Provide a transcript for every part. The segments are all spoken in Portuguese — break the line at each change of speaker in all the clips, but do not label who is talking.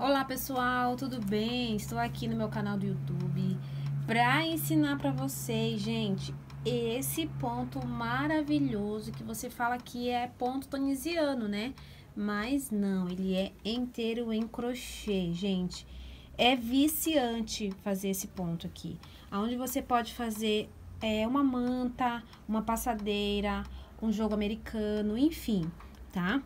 Olá pessoal, tudo bem? Estou aqui no meu canal do YouTube para ensinar para vocês, gente, esse ponto maravilhoso que você fala que é ponto tonisiano, né? Mas não, ele é inteiro em crochê, gente. É viciante fazer esse ponto aqui, aonde você pode fazer é, uma manta, uma passadeira, um jogo americano, enfim, tá?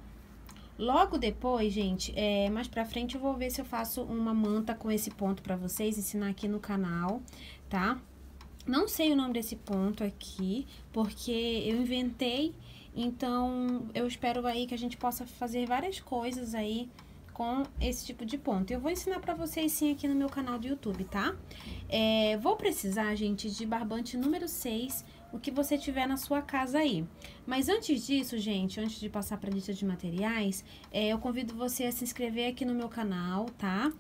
Logo depois, gente, é, mais pra frente eu vou ver se eu faço uma manta com esse ponto pra vocês, ensinar aqui no canal, tá? Não sei o nome desse ponto aqui, porque eu inventei, então eu espero aí que a gente possa fazer várias coisas aí com esse tipo de ponto. Eu vou ensinar pra vocês sim aqui no meu canal do YouTube, tá? É, vou precisar, gente, de barbante número 6 o que você tiver na sua casa aí. Mas antes disso, gente, antes de passar para a lista de materiais, é, eu convido você a se inscrever aqui no meu canal, tá?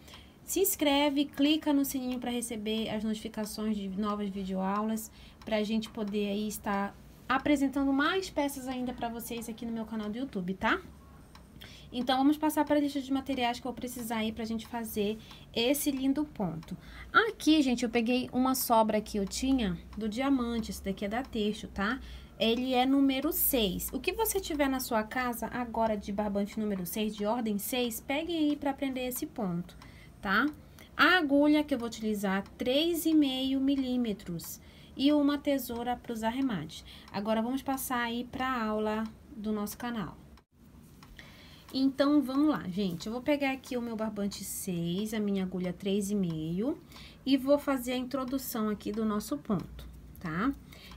Se inscreve, clica no sininho para receber as notificações de novas videoaulas, para a gente poder aí estar apresentando mais peças ainda para vocês aqui no meu canal do YouTube, tá? Então, vamos passar para a lista de materiais que eu vou precisar aí para a gente fazer esse lindo ponto. Aqui, gente, eu peguei uma sobra que eu tinha do diamante, esse daqui é da Texto, tá? Ele é número 6. O que você tiver na sua casa agora de barbante número 6, de ordem 6, pegue aí para aprender esse ponto, tá? A agulha que eu vou utilizar, 3,5 milímetros e uma tesoura para os arremates. Agora, vamos passar aí para a aula do nosso canal. Então, vamos lá, gente. Eu vou pegar aqui o meu barbante 6, a minha agulha 3,5 e vou fazer a introdução aqui do nosso ponto, tá?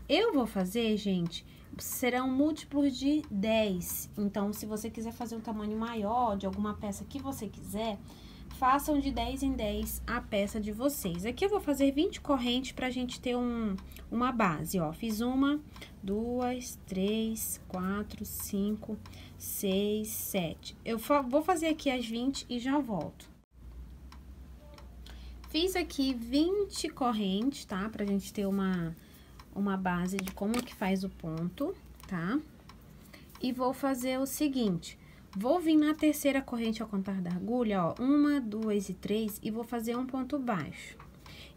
Eu vou fazer, gente, serão múltiplos de 10. Então, se você quiser fazer um tamanho maior de alguma peça que você quiser, façam de 10 em 10 a peça de vocês. Aqui eu vou fazer 20 correntes pra gente ter um, uma base, ó. Fiz uma, duas, três, quatro, cinco, seis, sete. Eu vou fazer aqui as 20 e já volto. Fiz aqui 20 correntes, tá? Pra gente ter uma, uma base de como que faz o ponto, tá? E vou fazer o seguinte, vou vir na terceira corrente ao contar da agulha, ó, uma, duas e três, e vou fazer um ponto baixo.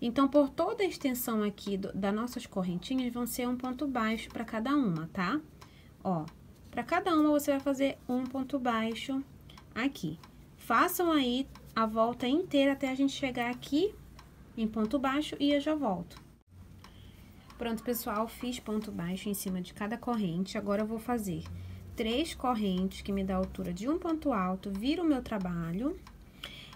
Então, por toda a extensão aqui das nossas correntinhas, vão ser um ponto baixo para cada uma, tá? Ó, para cada uma, você vai fazer um ponto baixo aqui. Façam aí a volta inteira até a gente chegar aqui em ponto baixo e eu já volto. Pronto, pessoal, fiz ponto baixo em cima de cada corrente. Agora, eu vou fazer três correntes, que me dá a altura de um ponto alto, viro o meu trabalho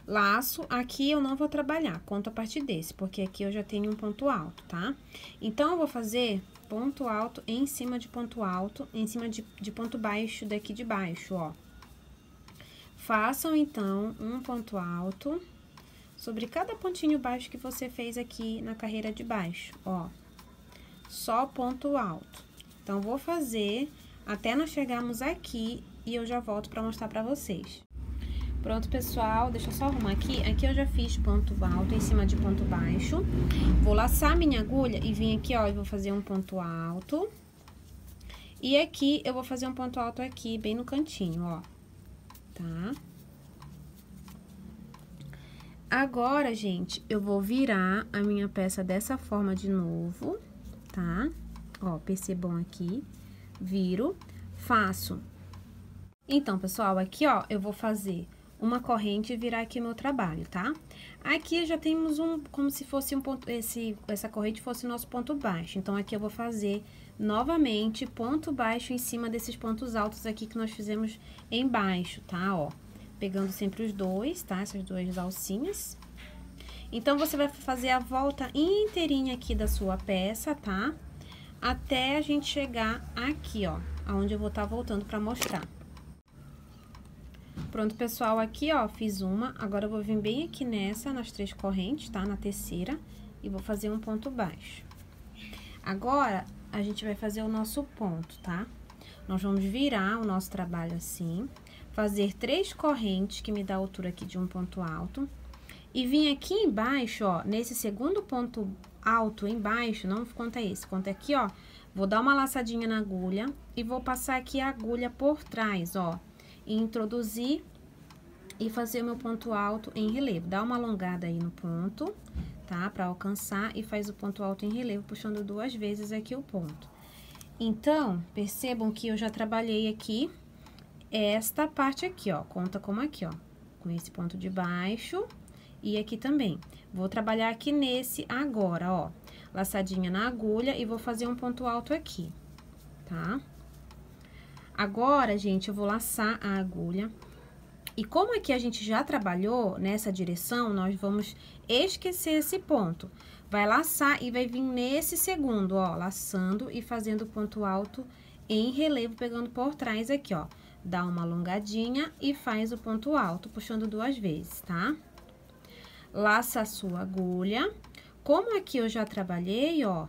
Laço, aqui eu não vou trabalhar, conto a partir desse, porque aqui eu já tenho um ponto alto, tá? Então, eu vou fazer ponto alto em cima de ponto alto, em cima de, de ponto baixo daqui de baixo, ó. Façam, então, um ponto alto sobre cada pontinho baixo que você fez aqui na carreira de baixo, ó. Só ponto alto. Então, vou fazer até nós chegarmos aqui e eu já volto para mostrar para vocês. Pronto, pessoal, deixa eu só arrumar aqui. Aqui eu já fiz ponto alto em cima de ponto baixo. Vou laçar minha agulha e vim aqui, ó, e vou fazer um ponto alto. E aqui eu vou fazer um ponto alto aqui, bem no cantinho, ó. Tá? Agora, gente, eu vou virar a minha peça dessa forma de novo, tá? Ó, percebam aqui. Viro, faço. Então, pessoal, aqui, ó, eu vou fazer uma corrente virar aqui meu trabalho, tá? Aqui já temos um, como se fosse um ponto, esse, essa corrente fosse o nosso ponto baixo. Então, aqui eu vou fazer novamente ponto baixo em cima desses pontos altos aqui que nós fizemos embaixo, tá? Ó, pegando sempre os dois, tá? Essas duas alcinhas. Então, você vai fazer a volta inteirinha aqui da sua peça, tá? Até a gente chegar aqui, ó, aonde eu vou estar tá voltando pra mostrar. Pronto, pessoal, aqui, ó, fiz uma. Agora, eu vou vir bem aqui nessa, nas três correntes, tá? Na terceira, e vou fazer um ponto baixo. Agora, a gente vai fazer o nosso ponto, tá? Nós vamos virar o nosso trabalho assim, fazer três correntes, que me dá a altura aqui de um ponto alto, e vir aqui embaixo, ó, nesse segundo ponto alto embaixo, não conta esse, conta aqui, ó, vou dar uma laçadinha na agulha e vou passar aqui a agulha por trás, ó, introduzir e fazer o meu ponto alto em relevo. Dá uma alongada aí no ponto, tá? Pra alcançar e faz o ponto alto em relevo, puxando duas vezes aqui o ponto. Então, percebam que eu já trabalhei aqui esta parte aqui, ó. Conta como aqui, ó. Com esse ponto de baixo e aqui também. Vou trabalhar aqui nesse agora, ó. Laçadinha na agulha e vou fazer um ponto alto aqui, tá? Agora, gente, eu vou laçar a agulha. E como aqui a gente já trabalhou nessa direção, nós vamos esquecer esse ponto. Vai laçar e vai vir nesse segundo, ó, laçando e fazendo ponto alto em relevo, pegando por trás aqui, ó. Dá uma alongadinha e faz o ponto alto, puxando duas vezes, tá? Laça a sua agulha. Como aqui eu já trabalhei, ó,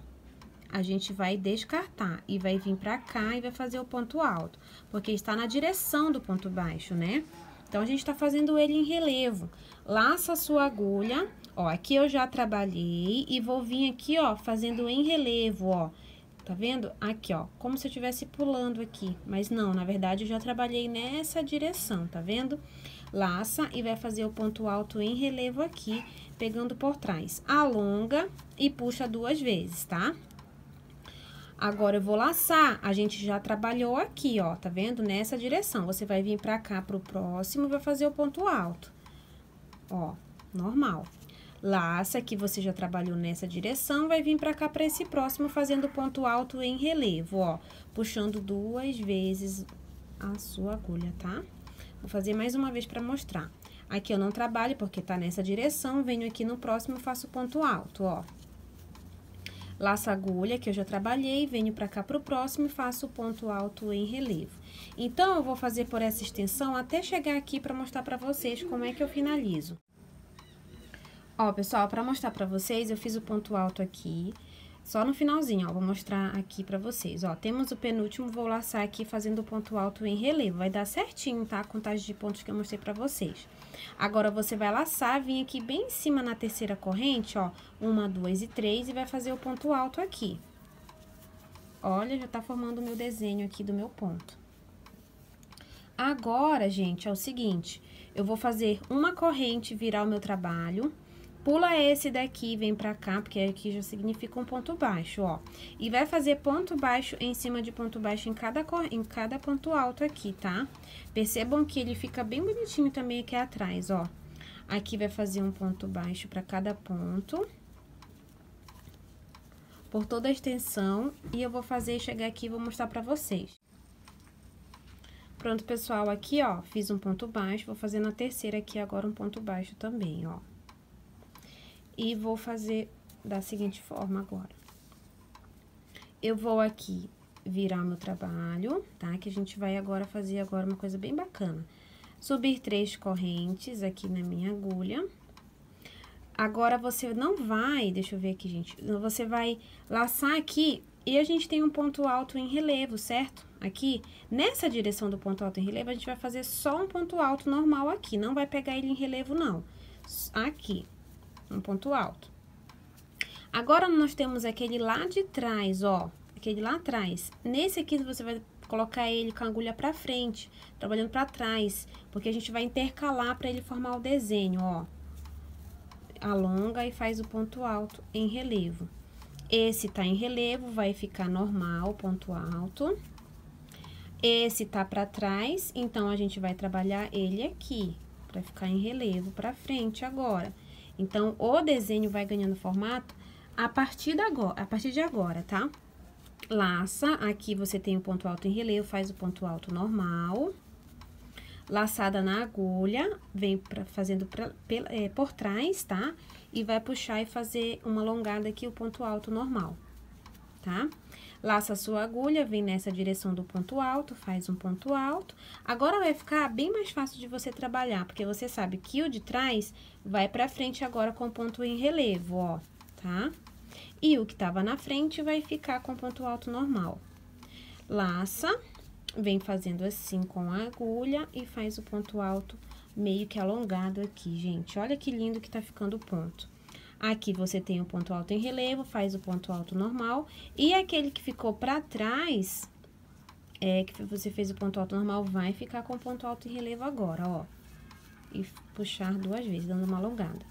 a gente vai descartar e vai vir pra cá e vai fazer o ponto alto, porque está na direção do ponto baixo, né? Então, a gente tá fazendo ele em relevo. Laça a sua agulha, ó, aqui eu já trabalhei e vou vir aqui, ó, fazendo em relevo, ó. Tá vendo? Aqui, ó, como se eu estivesse pulando aqui, mas não, na verdade, eu já trabalhei nessa direção, tá vendo? Laça e vai fazer o ponto alto em relevo aqui, pegando por trás. Alonga e puxa duas vezes, tá? Agora, eu vou laçar, a gente já trabalhou aqui, ó, tá vendo? Nessa direção. Você vai vir pra cá, pro próximo, e vai fazer o ponto alto. Ó, normal. Laça, que você já trabalhou nessa direção, vai vir pra cá, pra esse próximo, fazendo ponto alto em relevo, ó. Puxando duas vezes a sua agulha, tá? Vou fazer mais uma vez pra mostrar. Aqui eu não trabalho, porque tá nessa direção, venho aqui no próximo faço ponto alto, ó. Laço agulha, que eu já trabalhei, venho pra cá pro próximo e faço o ponto alto em relevo. Então, eu vou fazer por essa extensão até chegar aqui pra mostrar pra vocês como é que eu finalizo. Ó, pessoal, pra mostrar pra vocês, eu fiz o ponto alto aqui, só no finalzinho, ó, vou mostrar aqui pra vocês. Ó, temos o penúltimo, vou laçar aqui fazendo o ponto alto em relevo. Vai dar certinho, tá? A contagem de pontos que eu mostrei pra vocês. Agora, você vai laçar, vir aqui bem em cima na terceira corrente, ó, uma, duas e três, e vai fazer o ponto alto aqui. Olha, já tá formando o meu desenho aqui do meu ponto. Agora, gente, é o seguinte, eu vou fazer uma corrente virar o meu trabalho, pula esse daqui, vem pra cá, porque aqui já significa um ponto baixo, ó. E vai fazer ponto baixo em cima de ponto baixo em cada, em cada ponto alto aqui, tá? Percebam que ele fica bem bonitinho também aqui atrás, ó. Aqui vai fazer um ponto baixo pra cada ponto. Por toda a extensão. E eu vou fazer chegar aqui e vou mostrar pra vocês. Pronto, pessoal, aqui, ó, fiz um ponto baixo, vou fazer na terceira aqui agora um ponto baixo também, ó. E vou fazer da seguinte forma agora. Eu vou aqui virar meu trabalho, tá? Que a gente vai agora fazer agora uma coisa bem bacana. Subir três correntes aqui na minha agulha. Agora, você não vai, deixa eu ver aqui, gente, você vai laçar aqui e a gente tem um ponto alto em relevo, certo? Aqui, nessa direção do ponto alto em relevo, a gente vai fazer só um ponto alto normal aqui, não vai pegar ele em relevo, não. Aqui, um ponto alto. Agora, nós temos aquele lá de trás, ó, aquele lá atrás. Nesse aqui, você vai colocar ele com a agulha pra frente, trabalhando pra trás, porque a gente vai intercalar pra ele formar o desenho, ó. Alonga e faz o ponto alto em relevo. Esse tá em relevo, vai ficar normal, ponto alto. Esse tá pra trás, então, a gente vai trabalhar ele aqui, pra ficar em relevo pra frente agora. Então, o desenho vai ganhando formato a partir, da agora, a partir de agora, tá? Laça, aqui você tem o ponto alto em relevo, faz o ponto alto normal. Laçada na agulha, vem pra, fazendo pra, é, por trás, tá? E vai puxar e fazer uma alongada aqui, o ponto alto normal, tá? Laça sua agulha, vem nessa direção do ponto alto, faz um ponto alto. Agora, vai ficar bem mais fácil de você trabalhar, porque você sabe que o de trás vai pra frente agora com ponto em relevo, ó, tá? E o que tava na frente vai ficar com ponto alto normal. Laça, vem fazendo assim com a agulha e faz o ponto alto meio que alongado aqui, gente. Olha que lindo que tá ficando o ponto. Aqui você tem o ponto alto em relevo, faz o ponto alto normal. E aquele que ficou pra trás, é, que você fez o ponto alto normal, vai ficar com o ponto alto em relevo agora, ó. e puxar duas vezes, dando uma alongada.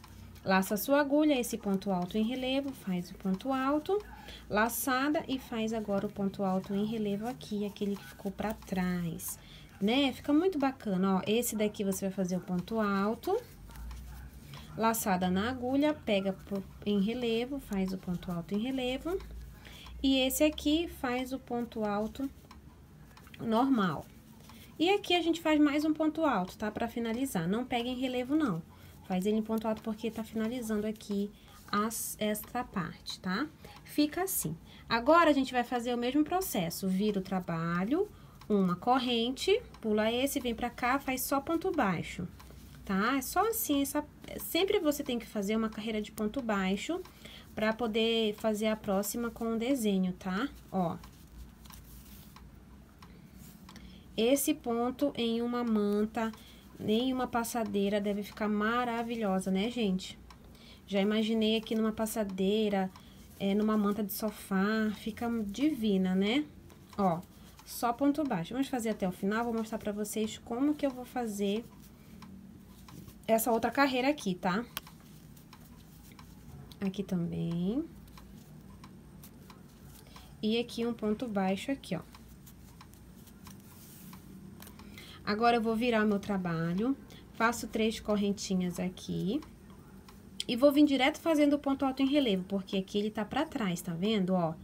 Laça a sua agulha, esse ponto alto em relevo, faz o ponto alto, laçada e faz agora o ponto alto em relevo aqui, aquele que ficou pra trás, né? Fica muito bacana, ó, esse daqui você vai fazer o ponto alto, laçada na agulha, pega em relevo, faz o ponto alto em relevo, e esse aqui faz o ponto alto normal. E aqui a gente faz mais um ponto alto, tá? Pra finalizar. Não pega em relevo, não. Faz ele em ponto alto porque tá finalizando aqui as, esta parte, tá? Fica assim. Agora, a gente vai fazer o mesmo processo. Vira o trabalho, uma corrente, pula esse, vem pra cá, faz só ponto baixo, tá? É só assim, essa, sempre você tem que fazer uma carreira de ponto baixo pra poder fazer a próxima com o desenho, tá? Ó, esse ponto em uma manta, em uma passadeira, deve ficar maravilhosa, né, gente? Já imaginei aqui numa passadeira, é, numa manta de sofá, fica divina, né? Ó, só ponto baixo. Vamos fazer até o final, vou mostrar pra vocês como que eu vou fazer essa outra carreira aqui, tá? Aqui também. E aqui um ponto baixo aqui, ó. Agora, eu vou virar o meu trabalho, faço três correntinhas aqui. E vou vir direto fazendo o ponto alto em relevo, porque aqui ele tá pra trás, tá vendo, ó?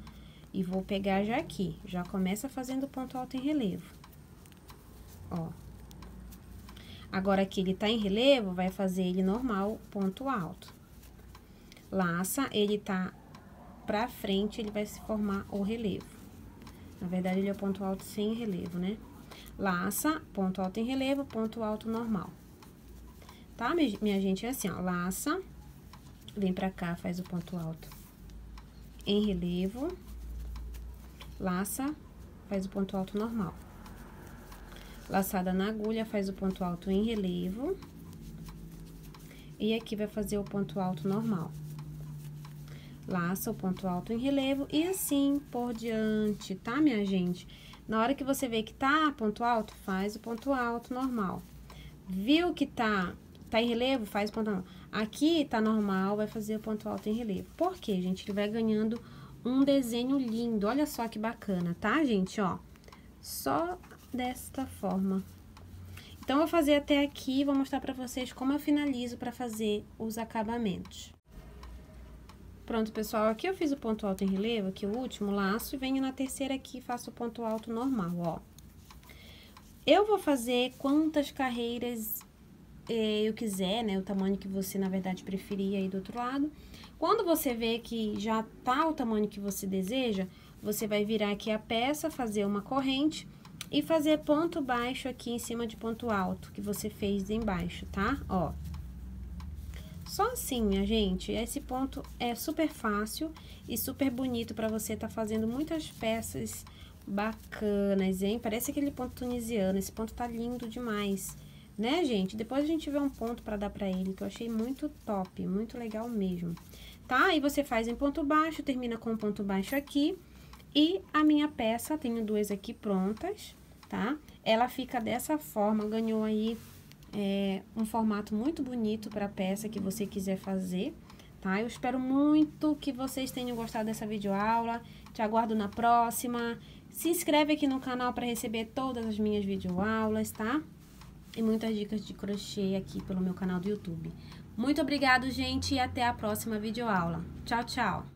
E vou pegar já aqui, já começa fazendo o ponto alto em relevo. Ó. Agora, aqui ele tá em relevo, vai fazer ele normal, ponto alto. Laça, ele tá pra frente, ele vai se formar o relevo. Na verdade, ele é ponto alto sem relevo, né? Laça, ponto alto em relevo, ponto alto normal. Tá, minha gente? É assim, ó. Laça, vem pra cá, faz o ponto alto em relevo. Laça, faz o ponto alto normal. Laçada na agulha, faz o ponto alto em relevo. E aqui vai fazer o ponto alto normal. Laça o ponto alto em relevo e assim por diante, tá, minha gente? Na hora que você vê que tá ponto alto, faz o ponto alto normal. Viu que tá, tá em relevo, faz o ponto alto. Aqui tá normal, vai fazer o ponto alto em relevo. Por quê, gente? Ele vai ganhando um desenho lindo. Olha só que bacana, tá, gente? Ó, só desta forma. Então, vou fazer até aqui, vou mostrar pra vocês como eu finalizo pra fazer os acabamentos. Pronto, pessoal, aqui eu fiz o ponto alto em relevo, aqui o último laço, e venho na terceira aqui e faço o ponto alto normal, ó. Eu vou fazer quantas carreiras eh, eu quiser, né, o tamanho que você, na verdade, preferir aí do outro lado. Quando você vê que já tá o tamanho que você deseja, você vai virar aqui a peça, fazer uma corrente e fazer ponto baixo aqui em cima de ponto alto que você fez embaixo, tá? Ó, só assim, minha gente, esse ponto é super fácil e super bonito para você tá fazendo muitas peças bacanas, hein? Parece aquele ponto tunisiano, esse ponto tá lindo demais, né, gente? Depois a gente vê um ponto para dar para ele, que eu achei muito top, muito legal mesmo. Tá? Aí você faz em ponto baixo, termina com um ponto baixo aqui. E a minha peça, tenho duas aqui prontas, tá? Ela fica dessa forma, ganhou aí é, um formato muito bonito para a peça que você quiser fazer, tá? Eu espero muito que vocês tenham gostado dessa videoaula. Te aguardo na próxima. Se inscreve aqui no canal para receber todas as minhas videoaulas, tá? E muitas dicas de crochê aqui pelo meu canal do YouTube. Muito obrigado, gente, e até a próxima videoaula. Tchau, tchau!